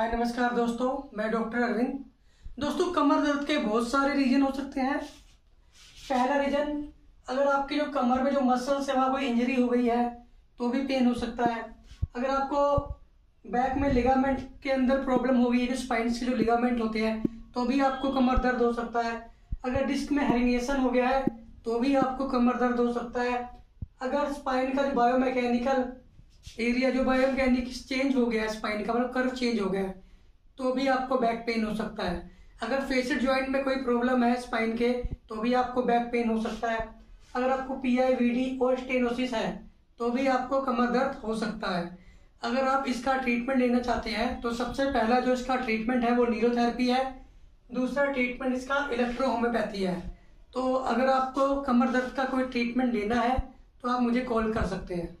हाय, नमस्कार दोस्तों, मैं डॉक्टर अरविंद। दोस्तों, कमर दर्द के बहुत सारे रीजन हो सकते हैं। पहला रीजन, अगर आपकी जो कमर में जो मसल्स है, वहाँ कोई इंजरी हो गई है तो भी पेन हो सकता है। अगर आपको बैक में लिगामेंट के अंदर प्रॉब्लम हो गई है, जो स्पाइंस के जो लिगामेंट होते हैं तो भी आपको कमर दर्द हो सकता है। अगर डिस्क में हेरिनिएशन हो गया है तो भी आपको कमर दर्द हो सकता है। अगर स्पाइन का जो बायोमैकेनिकल एरिया जो बायोमैकेनिक्स चेंज हो गया है स्पाइन का मतलब कर्व चेंज हो गया है तो भी आपको बैक पेन हो सकता है। अगर फेसेड जॉइंट में कोई प्रॉब्लम है स्पाइन के तो भी आपको बैक पेन हो सकता है। अगर आपको पी आई वी डी और स्टेनोसिस है तो भी आपको कमर दर्द हो सकता है। अगर आप इसका ट्रीटमेंट लेना चाहते हैं तो सबसे पहला जो इसका ट्रीटमेंट है, वो न्यूरोथेरेपी है। दूसरा ट्रीटमेंट इसका इलेक्ट्रोहोम्योपैथी है। तो अगर आपको कमर दर्द का कोई ट्रीटमेंट लेना है तो आप मुझे कॉल कर सकते हैं।